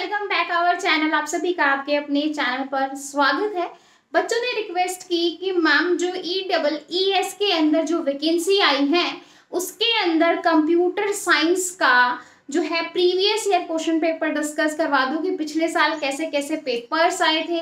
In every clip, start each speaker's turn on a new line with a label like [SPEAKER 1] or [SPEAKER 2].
[SPEAKER 1] Welcome back our channel आप सभी का आपके अपने चैनल पर स्वागत है। बच्चों ने रिक्वेस्ट की कि मैम जो ई डबल ई एस के अंदर जो वैकेंसी आई है, उसके अंदर कंप्यूटर साइंस का जो है previous year question paper discuss करवा दूँ कि पिछले साल कैसे कैसे पेपर्स आए थे।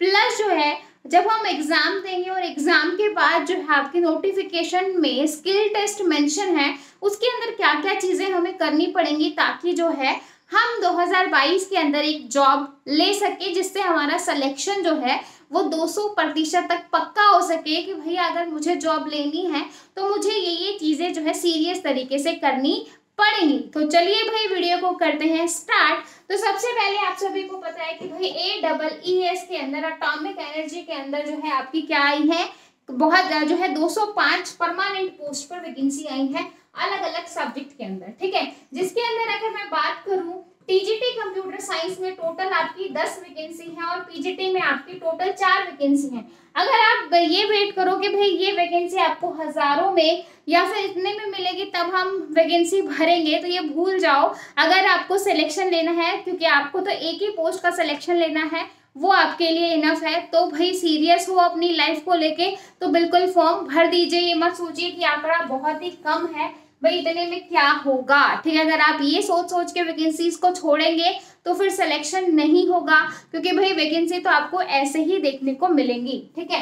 [SPEAKER 1] प्लस जो है, जब हम एग्ज़ाम देंगे और एग्ज़ाम के बाद जो है आपके नोटिफिकेशन में स्किल टेस्ट मेंशन है, उसके अंदर क्या क्या चीज़ें हमें करनी पड़ेंगी ताकि जो है हम 2022 के अंदर एक जॉब ले सके जिससे हमारा सिलेक्शन जो है, वो 200 प्रतिशत तक पक्का हो सके कि भैया अगर मुझे जॉब लेनी है तो मुझे ये ये चीज़ें जो है सीरियस तरीके से करनी पड़ेंगी। तो चलिए भाई वीडियो को करते हैं स्टार्ट तो सबसे पहले आप सभी को पता है कि भाई ए डबल ई एस के अंदर अटोमिक एनर्जी के अंदर जो है आपकी क्या आई है? बहुत, जो है 205 परमानेंट पोस्ट पर वैकेंसी आई है। अलग अलग सब्जेक्ट के अंदर, ठीक है? जिसके अंदर अगर मैं बात करूँ टीजीटी कंप्यूटर साइंस में टोटल आपकी दस वैकेंसी है और पीजीटी में आपकी टोटल चार वैकेंसी है। अगर आप ये वेट करो कि भाई ये वैकेंसी आपको हज़ारों में या फिर इतने में मिलेगी, तब हम वैकेंसी भरेंगे तो ये भूल जाओ। अगर आपको सिलेक्शन लेना है, क्योंकि आपको तो एक ही पोस्ट का सिलेक्शन लेना है, वो आपके लिए इनफ है तो भाई सीरियस हो अपनी लाइफ को लेके तो बिल्कुल फॉर्म भर दीजिए। ये मत सोचिए कि आंकड़ा बहुत ही कम है। भाई, इतने में क्या होगा? ठीक है, अगर आप ये सोच सोच के वैकेंसीज को छोड़ेंगे तो फिर सिलेक्शन नहीं होगा, क्योंकि भाई वैकेंसी तो आपको ऐसे ही देखने को मिलेंगी, ठीक है?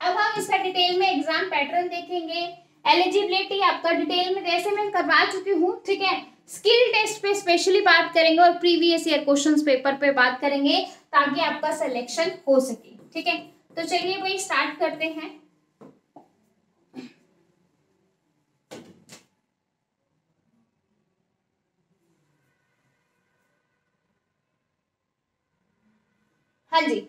[SPEAKER 1] अब हम इसका डिटेल में एग्ज़ाम पैटर्न देखेंगे। एलिजिबिलिटी आपका डिटेल में जैसे मैं करवा चुकी हूँ, ठीक है? स्किल टेस्ट पे स्पेशली बात करेंगे और प्रीवियस ईयर क्वेश्चंस पेपर पे बात करेंगे, ताकि आपका सिलेक्शन हो सके, ठीक है? तो चलिए भाई स्टार्ट करते हैं। हाँ जी।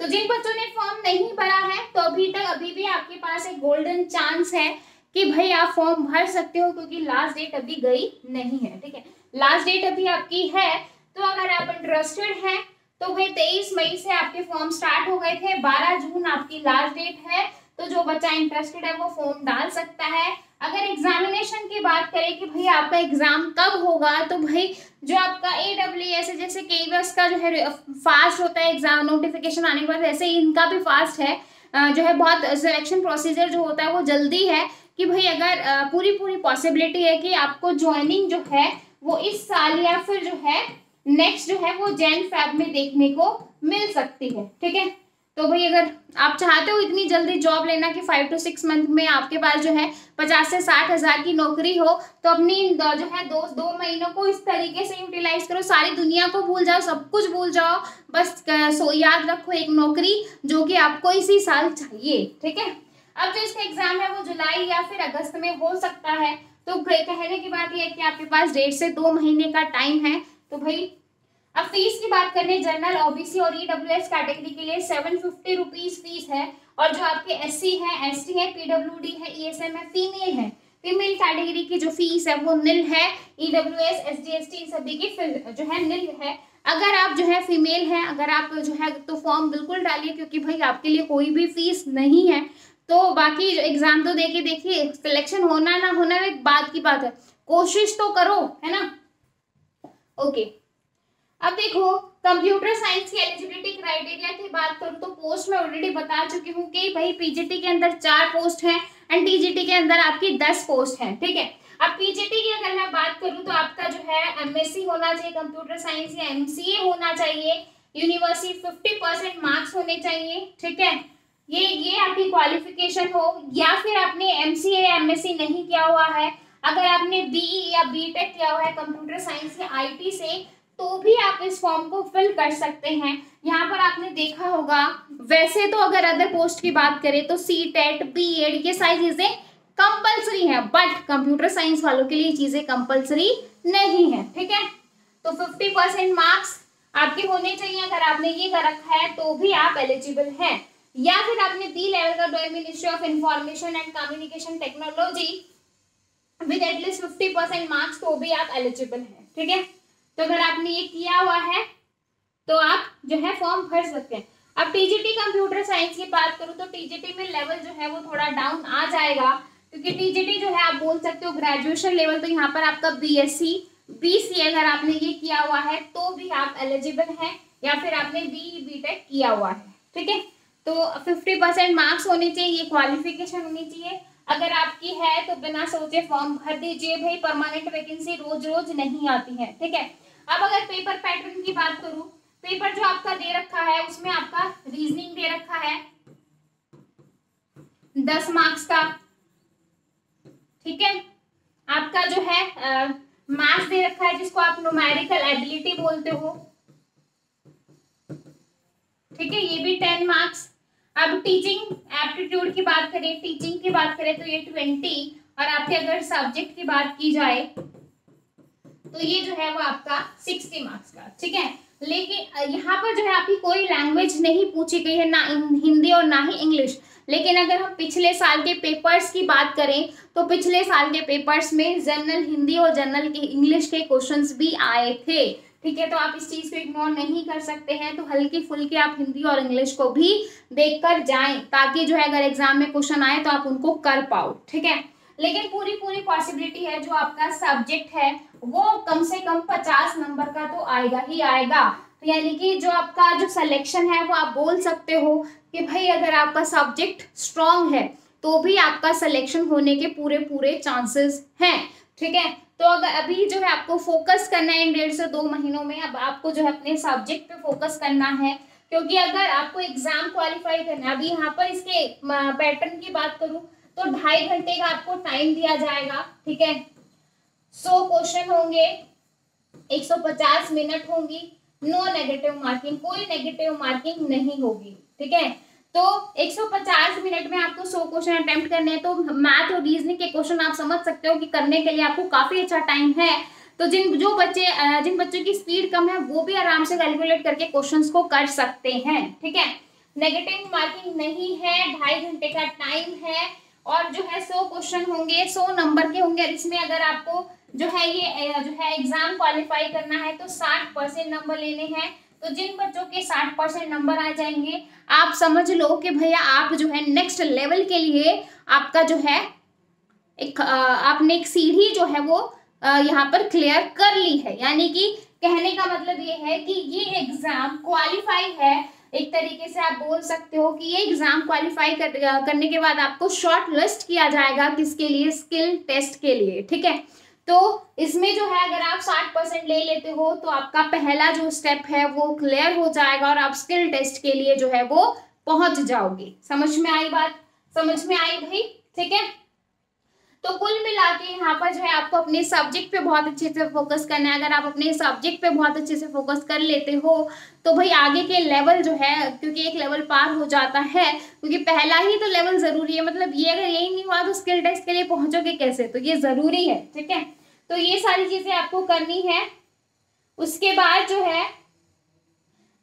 [SPEAKER 1] तो जिन बच्चों ने फॉर्म नहीं भरा है तो अभी तक अभी भी आपके पास एक गोल्डन चांस है कि भाई आप फॉर्म भर सकते हो, क्योंकि लास्ट डेट अभी गई नहीं है, ठीक है? लास्ट डेट अभी आपकी है तो अगर आप इंटरेस्टेड हैं तो भाई तेईस मई से आपके फॉर्म स्टार्ट हो गए थे, बारह जून आपकी लास्ट डेट है तो जो बच्चा इंटरेस्टेड है वो फॉर्म डाल सकता है। अगर एग्जामिनेशन की बात करें कि भाई आपका एग्ज़ाम कब होगा तो भाई जो आपका ए डब्ल्यू एस है, जैसे कई का जो है फास्ट होता है एग्ज़ाम नोटिफिकेशन आने के बाद, वैसे ही इनका भी फास्ट है। जो है बहुत सिलेक्शन प्रोसीजर जो होता है, वो जल्दी है कि भाई अगर पूरी पूरी पॉसिबिलिटी है कि आपको ज्वाइनिंग जो है, वो इस साल या फिर जो है नेक्स्ट जो है, वो जैन फैब में देखने को मिल सकती है, ठीक है? तो भाई अगर आप चाहते हो इतनी जल्दी जॉब लेना कि फाइव टू सिक्स मंथ में आपके पास जो है पचास से साठ हज़ार की नौकरी हो तो अपनी जो है दो दो महीनों को इस तरीके से यूटिलाइज करो। सारी दुनिया को भूल जाओ, सब कुछ भूल जाओ। बस सो, याद रखो एक नौकरी जो कि आपको इसी साल चाहिए, ठीक है? अब जो इसका एग्ज़ाम है वो जुलाई या फिर अगस्त में हो सकता है। तो कहने की बात यह है कि आपके पास डेढ़ से दो महीने का टाइम है। तो भाई अब फ़ीस की बात करें जनरल ओबीसी और ईडब्ल्यू एस कैटेगरी के लिए सेवन फिफ्टी रुपीज़ फ़ीस है और जो आपके एस सी है एस टी है पीडब्ल्यू है ई एस एम है फीमेल है। फीमेल कैटेगरी की जो फ़ीस है वो निल है E W S S D S T सभी की जो है निल है। अगर आप जो है फीमेल हैं, अगर आप जो है तो फॉर्म बिल्कुल डालिए क्योंकि भाई आपके लिए कोई भी फ़ीस नहीं है। तो बाकी एग्ज़ाम तो देखिए देखिए सिलेक्शन होना ना होना एक बात की बात है। कोशिश तो करो, है ना? ओके अब देखो कंप्यूटर साइंस की एलिजिबिलिटी क्राइटेरिया की बात करूँ तो पोस्ट में ऑलरेडी बता चुकी हूँ कि भाई पीजीटी के अंदर चार पोस्ट हैं एंड टीजीटी के अंदर आपकी दस पोस्ट हैं, ठीक है? अब पीजीटी की अगर मैं बात करूँ तो आपका जो है एमएससी होना चाहिए कंप्यूटर साइंस या एमसीए होना चाहिए यूनिवर्सिटी फिफ्टी परसेंट मार्क्स होने चाहिए, ठीक है? ये ये आपकी क्वालिफिकेशन हो या फिर आपने एमसीए या एमएससी नहीं किया हुआ है, अगर आपने बीई e या बीटेक किया हुआ है कंप्यूटर साइंस या आईटी से तो भी आप इस फॉर्म को फिल कर सकते हैं। यहाँ पर आपने देखा होगा, वैसे तो अगर अदर पोस्ट की बात करें तो सी टेट बी एड ये सारी चीज़ें कंपलसरी है बट कंप्यूटर साइंस वालों के लिए चीज़ें कंपलसरी नहीं है, ठीक है? तो फिफ्टी परसेंट मार्क्स आपके होने चाहिए, अगर आपने ये कर रखा है तो भी आप एलिजिबल हैं। या फिर आपने बी लेवल का DOE ministry of information and communication technology with at least fifty percent marks तो भी आप एलिजिबल हैं, ठीक है? तो अगर आपने ये किया हुआ है तो आप जो है फॉर्म भर सकते हैं। अब टीजीटी कंप्यूटर साइंस की बात करूँ तो टीजीटी में लेवल जो है वो थोड़ा डाउन आ जाएगा, क्योंकि टीजीटी जो है आप बोल सकते हो ग्रेजुएशन लेवल तो यहाँ पर आपका बीएससी बी सी अगर आपने ये किया हुआ है तो भी आप एलिजिबल हैं, या फिर आपने बी बी टेक किया हुआ है, ठीक है? तो फिफ्टी परसेंट मार्क्स होने चाहिए ये क्वालिफिकेशन होनी चाहिए। अगर आपकी है तो बिना सोचे फॉर्म भर दीजिए, भाई परमानेंट वैकेंसी रोज रोज नहीं आती है, ठीक है? अब अगर पेपर पैटर्न की बात करूँ पेपर जो आपका दे रखा है, उसमें आपका रीजनिंग दे रखा है। दस मार्क्स का, ठीक है? आपका जो है मैथ्स दे रखा है, जिसको आप नोमेरिकल एबिलिटी बोलते हो। ठीक है? ये भी टेन मार्क्स अब टीचिंग एप्टीट्यूड की बात करें टीचिंग की बात करें तो ये ट्वेंटी और आपके अगर सब्जेक्ट की बात की जाए तो ये जो है वो आपका सिक्सटी मार्क्स का, ठीक है? लेकिन यहाँ पर जो है आपकी कोई लैंग्वेज नहीं पूछी गई है, ना हिंदी और ना ही इंग्लिश लेकिन अगर हम पिछले साल के पेपर्स की बात करें तो पिछले साल के पेपर्स में जनरल हिंदी और जनरल के इंग्लिश के क्वेश्चंस भी आए थे, ठीक है? तो आप इस चीज़ को इग्नोर नहीं कर सकते हैं तो हल्की फुल्की आप हिंदी और इंग्लिश को भी देखकर जाएँ, ताकि जो है अगर एग्ज़ाम में क्वेश्चन आए तो आप उनको कर पाओ, ठीक है? लेकिन पूरी पूरी पॉसिबिलिटी है जो आपका सब्जेक्ट है वो कम से कम पचास नंबर का तो आएगा ही आएगा। तो यानी कि जो आपका जो सिलेक्शन है, वो आप बोल सकते हो कि भाई अगर आपका सब्जेक्ट स्ट्रॉन्ग है तो भी आपका सिलेक्शन होने के पूरे पूरे चांसेस हैं, ठीक है? तो अगर अभी जो है आपको फोकस करना है इन डेढ़ से दो महीनों में, अब आपको जो है अपने सब्जेक्ट पे फोकस करना है, क्योंकि अगर आपको एग्ज़ाम क्वालिफाई करना है, अभी यहाँ पर इसके पैटर्न की बात करूँ तो ढाई घंटे का आपको टाइम दिया जाएगा, ठीक है? सौ क्वेश्चन होंगे 150 मिनट होंगी, नो नेगेटिव मार्किंग, कोई नेगेटिव मार्किंग नहीं होगी, ठीक है? तो 150 मिनट में आपको 100 क्वेश्चन अटेम्प्ट करने हैं तो मैथ और रीजनिंग के क्वेश्चन आप समझ सकते हो कि करने के लिए आपको काफ़ी अच्छा टाइम है। तो जिन, जो बच्चे जिन बच्चों की स्पीड कम है, वो भी आराम से कैलकुलेट करके क्वेश्चंस को कर सकते हैं, ठीक है? नेगेटिव मार्किंग नहीं है, ढाई घंटे का टाइम है, और जो है सौ क्वेश्चन होंगे, सौ नंबर के होंगे इसमें अगर आपको जो है ये जो है एग्ज़ाम क्वालिफाई करना है तो साठ परसेंट नंबर लेने हैं। तो जिन बच्चों के साठ परसेंट नंबर आ जाएँगे आप समझ लो कि भैया आप जो है नेक्स्ट लेवल के लिए आपका जो है एक आपने एक सीढ़ी जो है वो यहाँ पर क्लियर कर ली है। यानी कि कहने का मतलब ये है कि ये एग्ज़ाम क्वालिफाई है। एक तरीके से आप बोल सकते हो कि ये एग्ज़ाम क्वालिफाई कर, करने के बाद आपको शॉर्ट लिस्ट किया जाएगा किसके लिए? स्किल टेस्ट के लिए ठीक है? तो इसमें जो है, अगर आप साठ परसेंट ले लेते हो तो आपका पहला जो स्टेप है, वो क्लियर हो जाएगा और आप स्किल टेस्ट के लिए जो है, वो पहुँच जाओगे। समझ में आई बात? समझ में आई भाई? ठीक है? तो कुल मिला के यहाँ पर जो है आपको अपने सब्जेक्ट पे बहुत अच्छे से फोकस करना है। अगर आप अपने सब्जेक्ट पे बहुत अच्छे से फोकस कर लेते हो तो भाई आगे के लेवल जो है, क्योंकि एक लेवल पार हो जाता है, क्योंकि पहला ही तो लेवल ज़रूरी है। मतलब ये अगर यही नहीं हुआ तो स्किल टेस्ट के लिए पहुंचोगे कैसे? तो ये ज़रूरी है, ठीक है? तो ये सारी चीज़ें आपको करनी है। उसके बाद जो है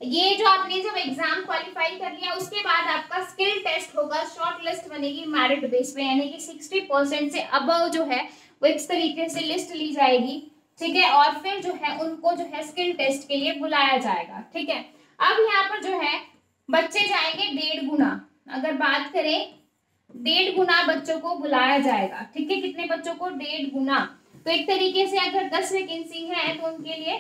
[SPEAKER 1] ये जो आपने जब एग्ज़ाम क्वालिफाई कर लिया, उसके बाद आपका स्किल टेस्ट होगा शॉर्ट लिस्ट बनेगी मेरिट बेस पे, यानी कि सिक्सटी परसेंट से अबव जो है, वो इस तरीके से लिस्ट ली जाएगी, ठीक है? और फिर जो है, उनको जो है स्किल टेस्ट के लिए बुलाया जाएगा, ठीक है? अब यहाँ पर जो है, बच्चे जाएँगे डेढ़ गुना। अगर बात करें, डेढ़ गुना बच्चों को बुलाया जाएगा, ठीक है? कितने बच्चों को? डेढ़ गुना। तो एक तरीके से अगर दस वैकेंसी है तो उनके लिए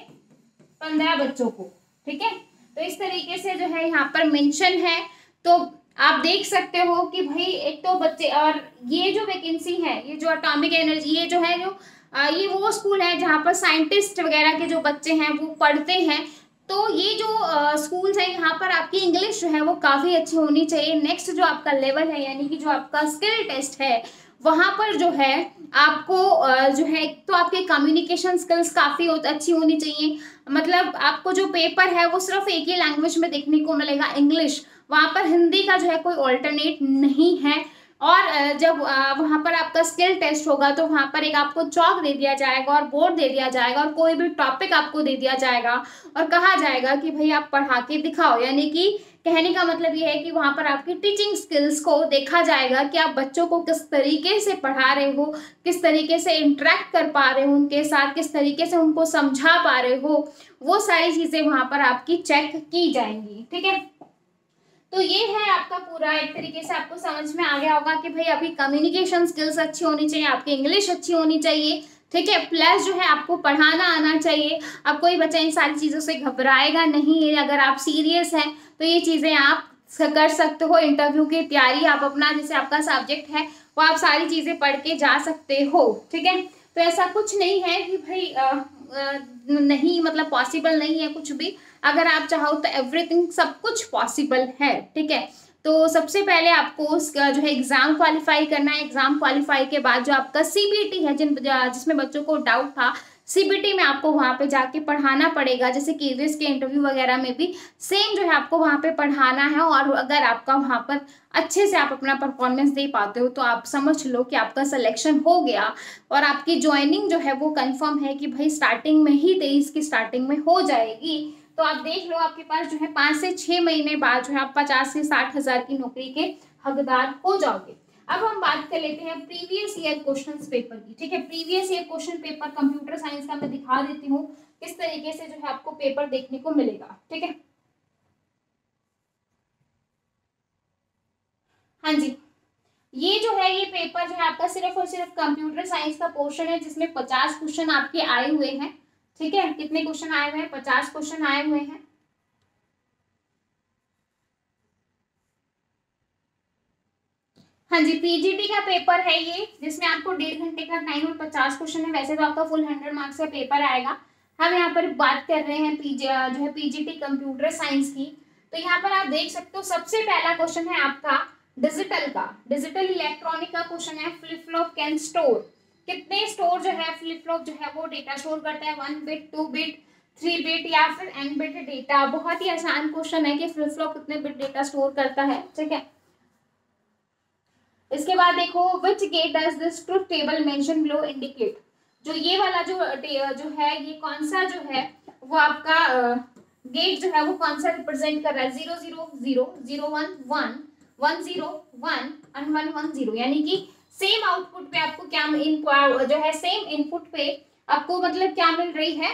[SPEAKER 1] पंद्रह बच्चों को, ठीक है? तो इस तरीके से जो है यहाँ पर मेंशन है। तो आप देख सकते हो कि भाई एक तो बच्चे और ये जो वैकेंसी है, ये जो अटोमिक एनर्जी ये जो है जो ये वो स्कूल है जहाँ पर साइंटिस्ट वगैरह के जो बच्चे हैं वो पढ़ते हैं। तो ये जो स्कूल्स हैं यहाँ पर आपकी इंग्लिश जो है वो काफ़ी अच्छी होनी चाहिए। नेक्स्ट जो आपका लेवल है, यानी कि जो आपका स्किल टेस्ट है वहाँ पर जो है, आपको जो है तो आपके कम्युनिकेशन स्किल्स काफ़ी अच्छी होनी चाहिए। मतलब आपको जो पेपर है, वो सिर्फ़ एक ही लैंग्वेज में देखने को मिलेगा इंग्लिश वहाँ पर हिंदी का जो है, कोई ऑल्टरनेट नहीं है। और जब वहाँ पर आपका स्किल टेस्ट होगा तो वहाँ पर एक आपको चौक दे दिया जाएगा और बोर्ड दे दिया जाएगा और कोई भी टॉपिक आपको दे दिया जाएगा और कहा जाएगा कि भाई आप पढ़ा के दिखाओ। यानी कि कहने का मतलब ये है कि वहाँ पर आपकी टीचिंग स्किल्स को देखा जाएगा कि आप बच्चों को किस तरीके से पढ़ा रहे हो, किस तरीके से इंटरेक्ट कर पा रहे हो, उनके साथ किस तरीके से उनको समझा पा रहे हो, वो सारी चीज़ें वहाँ पर आपकी चेक की जाएँगी। ठीक है? तो ये है आपका पूरा एक तरीके से आपको समझ में आ गया होगा कि भाई अभी कम्युनिकेशन स्किल्स अच्छी होनी चाहिए आपकी इंग्लिश अच्छी होनी चाहिए ठीक है? प्लस जो है आपको पढ़ाना आना चाहिए। अब कोई बच्चा इन सारी चीज़ों से घबराएगा नहीं अगर आप सीरियस हैं तो ये चीज़ें आप कर सकते हो। इंटरव्यू की तैयारी आप अपना जैसे आपका सब्जेक्ट है वो आप सारी चीज़ें पढ़ के जा सकते हो ठीक है? तो ऐसा कुछ नहीं है कि भाई आ, आ, नहीं मतलब पॉसिबल नहीं है कुछ भी। अगर आप चाहो तो एवरीथिंग सब कुछ पॉसिबल है, ठीक है? तो सबसे पहले आपको जो है एग्ज़ाम क्वालिफाई करना है। एग्ज़ाम क्वालिफाई के बाद जो आपका सीबीटी है, जिन जिसमें बच्चों को डाउट था सीबीटी में आपको वहाँ पे जाके पढ़ाना पड़ेगा। जैसे केवीएस के इंटरव्यू वगैरह में भी सेम जो है आपको वहाँ पे पढ़ाना है और अगर आपका वहाँ पर अच्छे से आप अपना परफॉर्मेंस दे पाते हो तो आप समझ लो कि आपका सिलेक्शन हो गया और आपकी ज्वाइनिंग जो है वो कंफर्म है कि भाई स्टार्टिंग में ही तेईस की स्टार्टिंग में हो जाएगी। तो आप देख लो, आपके पास जो है पाँच से छः महीने बाद जो है आप पचास से साठ हज़ार की नौकरी के हकदार हो जाओगे। अब हम बात कर लेते हैं प्रीवियस ईयर क्वेश्चन पेपर की, ठीक है? Previous year question paper computer science का मैं दिखा देती हूँ, किस तरीके से जो है आपको पेपर देखने को मिलेगा, ठीक है? हाँ जी, ये जो है ये पेपर जो है आपका सिर्फ़ और सिर्फ़ कंप्यूटर साइंस का पोर्शन है, जिसमें पचास क्वेश्चन आपके आए हुए हैं। ठीक है? कितने क्वेश्चन आए हुए हैं? पचास क्वेश्चन आए हुए हैं। हाँ जी पीजीटी का पेपर है ये, जिसमें आपको डेढ़ घंटे का टाइम और पचास क्वेश्चन है। वैसे तो आपका फुल हंड्रेड मार्क्स का पेपर आएगा। हम यहाँ पर बात कर रहे हैं पीजी जो है पीजीटी कंप्यूटर साइंस की। तो यहाँ पर आप देख सकते हो, सबसे पहला क्वेश्चन है आपका डिजिटल का। डिजिटल इलेक्ट्रॉनिक का क्वेश्चन है फ्लिप फ्लॉप कैन स्टोर कितने स्टोर जो है फ्लिप फ्लॉप जो है, वो डेटा स्टोर करता है one bit two bit three bit या फिर एन बिट डेटा बहुत ही आसान क्वेश्चन है कि फ्लिप फ्लॉप कितने बिट डेटा स्टोर करता है, ठीक है? इसके बाद देखो which gate does this truth table mention below indicate जो ये वाला जो जो है, ये कौन सा जो है, वो आपका गेट जो है, वो कौन सा रिप्रेजेंट कर रहा है? Zero zero zero zero one one one zero one and one one zero यानी कि सेम आउटपुट पे आपको क्या इन जो है सेम इनपुट पे आपको मतलब क्या मिल रही है?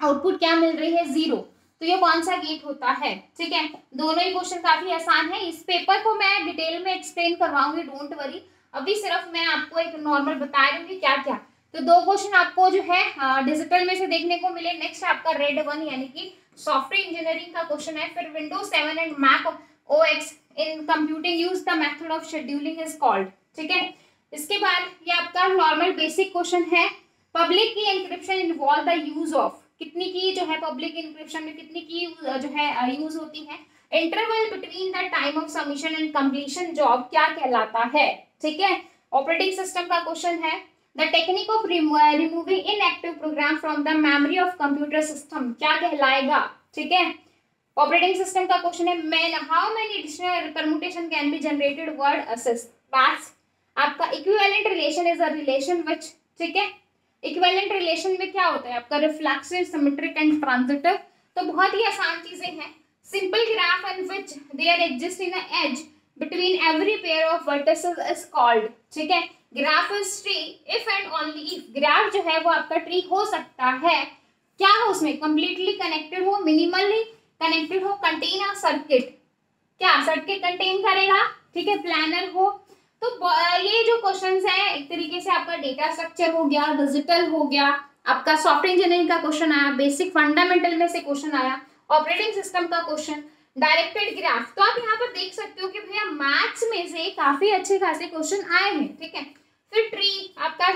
[SPEAKER 1] आउटपुट क्या मिल रही है? ज़ीरो तो ये कौन सा गेट होता है? ठीक है? दोनों ही क्वेश्चन काफ़ी आसान है। इस पेपर को मैं डिटेल में एक्सप्लेन करवाऊँगी डोंट वरी अभी सिर्फ़ मैं आपको एक नॉर्मल बता रही हूँ क्या क्या तो दो क्वेश्चन आपको जो है डिजिटल में से देखने को मिले। नेक्स्ट आपका रेड वन यानी कि सॉफ्टवेयर इंजीनियरिंग का क्वेश्चन है। फिर Windows seven and Mac O X in computing use the method of scheduling is called ठीक है? इसके बाद ये आपका नॉर्मल बेसिक क्वेश्चन है। Public key encryption involve the use of कितनी की जो है पब्लिक इंक्रिप्शन में, कितनी की जो है यूज़ होती है। Interval between the time of submission and completion job क्या कहलाता है? ठीक है? ऑपरेटिंग सिस्टम का क्वेश्चन है। The technique of removing inactive program from the memory of computer system क्या कहलाएगा? ठीक है? ऑपरेटिंग सिस्टम का क्वेश्चन है man how many additional permutation can be generated word assist pass आपका equivalent relation is a relation which ठीक है? Equivalent relation में क्या होता है? आपका रिफ्लेक्सिव सिमेट्रिक एंड ट्रांजिटिव तो बहुत ही आसान चीज़ें हैं। Simple graph and which there exist in edge between every pair of vertices is called ठीक है? Graph is tree if and only if graph जो है वो आपका ट्री हो सकता है। क्या हो उसमें? कंप्लीटली कनेक्टेड हो मिनिमली कनेक्टेड हो कंटेन अ सर्किट क्या? सर्किट कंटेन करेगा, ठीक है? प्लानर हो तो ये जो क्वेश्चन है, एक तरीके से आपका डेटा स्ट्रक्चर हो गया डिजिटल हो गया, आपका सॉफ्टवेयर इंजीनियरिंग का क्वेश्चन आया बेसिक फंडामेंटल में से क्वेश्चन आया ऑपरेटिंग सिस्टम का क्वेश्चन डायरेक्टेड ग्राफ तो आप यहाँ पर देख सकते हो कि भैया मैथ्स में से काफ़ी अच्छे खासे क्वेश्चन आए हैं, ठीक है? फिर ट्री आपका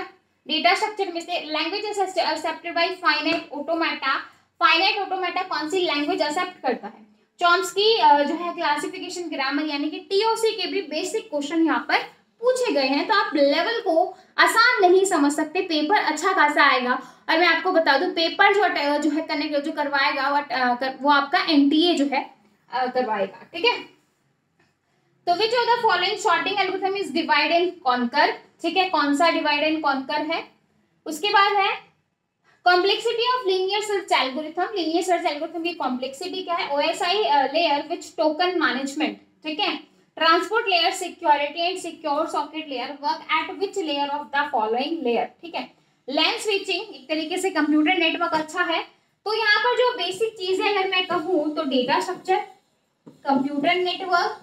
[SPEAKER 1] डेटा स्ट्रक्चर में से language accepted by finite automata finite automata कौन सी लैंग्वेज एक्सेप्ट करता है? चॉम्स की जो है क्लासिफिकेशन ग्रामर यानी कि टीओसी के भी बेसिक क्वेश्चन यहाँ पर पूछे गए हैं तो आप लेवल को आसान नहीं समझ सकते पेपर अच्छा खासा आएगा। और मैं आपको बता दूँ पेपर जो जो है कनेक्ट जो करवाएगा वो, कर, वो आपका एनटीए जो है करवाएगा ठीक है? तो which of the following sorting algorithm is divide and conquer ठीक है कौन सा डिवाइड एंड कॉन्कर है? उसके बाद है complexity of linear search algorithm linear search algorithm की कॉम्प्लेक्सिटी क्या है? OSI layer which token management ठीक है? Transport layer, security and secure socket layer, work at which layer of the following layer, ठीक है? लैंड स्विचिंग, एक तरीके से कंप्यूटर नेटवर्क अच्छा है। तो यहाँ पर जो बेसिक चीज़ अगर मैं कहूँ तो डेटा स्ट्रक्चर कंप्यूटर नेटवर्क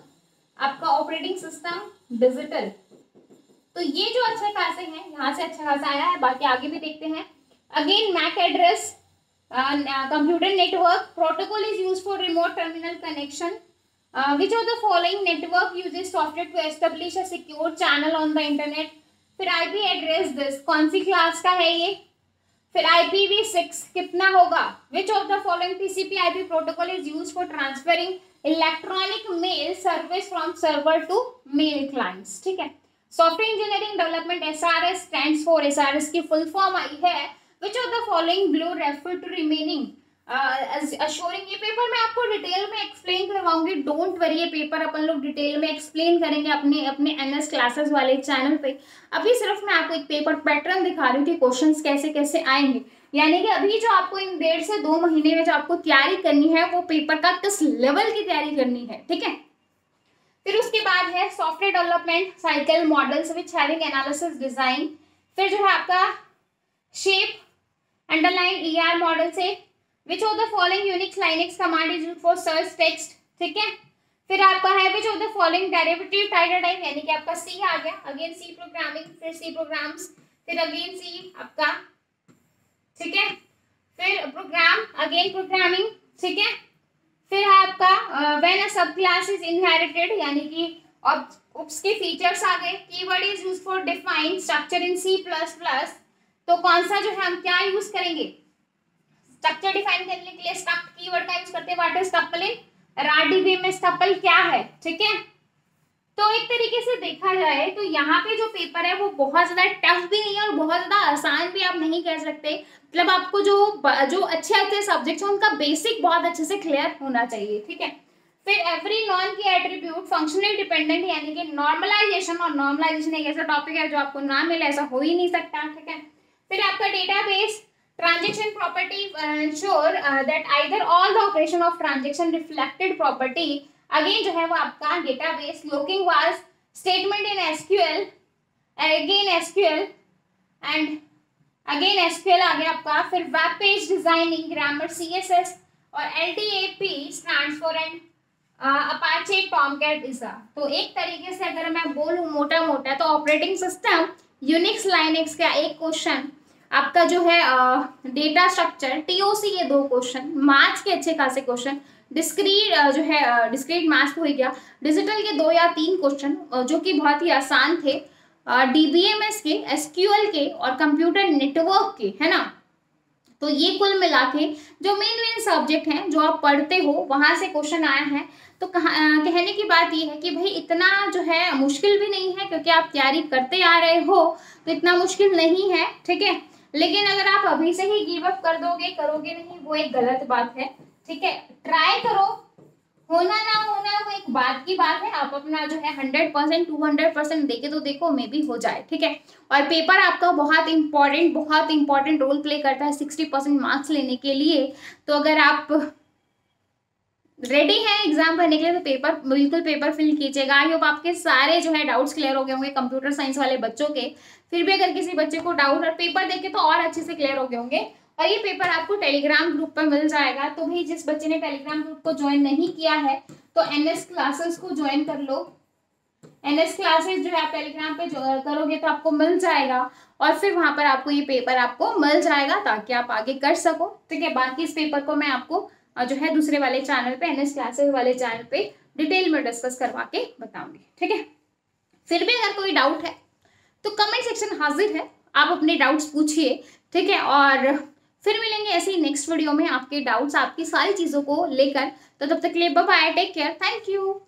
[SPEAKER 1] आपका ऑपरेटिंग सिस्टम डिजिटल तो ये जो अच्छा खासे हैं, यहाँ से अच्छा खासा आया है, बाकी आगे भी देखते हैं। Again MAC address computer network protocol is use for remote terminal connection which of the following network uses software to establish a secure channel on the internet फिर आईपी एड्रेस दिस कौन सी क्लास का है ये? फिर IPv6 कितना होगा? Which of the following TCP IP protocol is use for transferring electronic mail service from server to mail clients ठीक है? Software engineering development S R S stand for S R S की full form आई है. Which of the following blue refer to remaining assuring ये paper मैं आपको detail में explain करवाऊँगी. डोंट वरी ये पेपर अपन लोग डिटेल में एक्सप्लेन करेंगे अपने अपने एनएस क्लासेस वाले चैनल पे. अभी सिर्फ़ मैं आपको एक पेपर पैटर्न दिखा रही हूँ कि क्वेश्चंस कैसे कैसे आएँगे. यानी कि अभी जो आपको इन डेढ़ से दो महीने में जो आपको तैयारी करनी है, वो पेपर का किस लेवल की तैयारी करनी है, ठीक है? फिर उसके बाद है software development cycle models which having analysis design फिर जो है आपका shape underline E R model से which of the following Unix Linux command is for search text ठीक है? फिर आपका है which of the following derivative tighter type यानी कि आपका सी आ गया। अगेन सी प्रोग्रामिंग फिर सी प्रोग्राम्स फिर अगेन सी आपका। ठीक है? फिर प्रोग्राम अगेन प्रोग्रामिंग ठीक है? फिर आपका व्हेन अ सब क्लास इज़ इनहेरिटेड यानी कि अब उसके फीचर्स आ गए। Keyword is use for define structure in C plus plus तो कौन सा जो है, हम क्या यूज़ करेंगे? स्ट्रक्चर डिफाइन करने के लिए स्टप कीवर्ड का यूज़ करते हैं व्हाट इज़ टपल आरडीबी में स्टपल क्या है? ठीक है? तो एक तरीके से देखा जाए तो यहाँ पे जो पेपर है, वो बहुत ज़्यादा टफ भी नहीं है और बहुत ज़्यादा आसान भी आप नहीं कह सकते। मतलब आपको जो जो अच्छे अच्छे सब्जेक्ट है, उनका बेसिक बहुत अच्छे से क्लियर होना चाहिए, ठीक है? फिर every non key attribute functionally dependent यानी कि नॉर्मलाइजेशन और नॉर्मलाइजेशन एक ऐसा टॉपिक है जो आपको ना मिले, ऐसा हो ही नहीं सकता, ठीक है? फिर आपका database transaction property uh, ensure uh, that either all the operation of transaction reflected property again जो है वो आपका database looking was statement in SQL again SQL and again SQL आ गया आपका फिर web page designing grammar CSS और LDAP stands for an Apache Tomcat तो एक तरीके से अगर मैं बोलूँ मोटा मोटा तो ऑपरेटिंग सिस्टम यूनिक्स लाइनिक्स का एक क्वेश्चन आपका जो है डेटा स्ट्रक्चर टीओसी ये दो क्वेश्चन मैथ्स के अच्छे खासे क्वेश्चन डिस्क्रीट जो है डिस्क्रीट मैथ्स हो गया। डिजिटल के दो या तीन क्वेश्चन जो कि बहुत ही आसान थे डीबीएमएस के एसक्यूएल के और कंप्यूटर नेटवर्क के, है ना? तो ये कुल मिला के जो मेन मेन सब्जेक्ट हैं, जो आप पढ़ते हो, वहाँ से क्वेश्चन आया है। तो कहा कहने की बात ये है कि भाई इतना जो है मुश्किल भी नहीं है, क्योंकि आप तैयारी करते आ रहे हो तो इतना मुश्किल नहीं है, ठीक है? लेकिन अगर आप अभी से ही गिव अप कर दोगे, करोगे नहीं, वो एक गलत बात है, ठीक है? ट्राई करो। होना ना होना, वो एक बात की बात है। आप अपना जो है hundred percent to hundred percent देखे तो देखो मे भी हो जाए, ठीक है? और पेपर आपका बहुत इंपॉर्टेंट बहुत इंपॉर्टेंट रोल प्ले करता है सिक्सटी परसेंट मार्क्स लेने के लिए। तो अगर आप रेडी है एग्ज़ाम भरने के लिए? तो पेपर बिल्कुल पेपर फिल कीजिएगा। आई होप आपके सारे जो है डाउट्स क्लियर हो गए होंगे कंप्यूटर साइंस वाले बच्चों के। फिर भी अगर किसी बच्चे को डाउट और पेपर देखे तो और अच्छे से क्लियर हो गए होंगे। और ये पेपर आपको टेलीग्राम ग्रुप पर मिल जाएगा। तो भाई जिस बच्चे ने टेलीग्राम ग्रुप को ज्वाइन नहीं किया है तो एनएस क्लासेस को ज्वाइन कर लो। एनएस क्लासेस जो है आप टेलीग्राम पे करोगे तो आपको मिल जाएगा। और फिर वहाँ पर आपको ये पेपर आपको मिल जाएगा ताकि आप आगे कर सको। ठीक है? बाकी इस पेपर को मैं आपको जो है दूसरे वाले चैनल पे एनएस क्लासेस वाले चैनल पे डिटेल में डिस्कस करवा के बताऊँगी, ठीक है? फिर भी अगर कोई डाउट है तो कमेंट सेक्शन हाजिर है। आप अपने डाउट्स पूछिए, ठीक है? और फिर मिलेंगे ऐसे ही नेक्स्ट वीडियो में आपके डाउट्स आपकी सारी चीज़ों को लेकर। तो तब तक के लिए bye take care thank you